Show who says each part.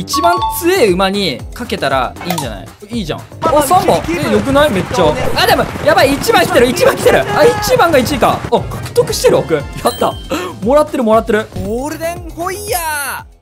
Speaker 1: 一番強い馬にかけたらいいんじゃない？いいじゃん。あ3番えよくない？めっちゃ。あでもやばい。1番来てる。1番来てる。あ1番が1位か。あ獲得してる奥。やった。もらってるもらってる。
Speaker 2: ゴールデンホイヤー。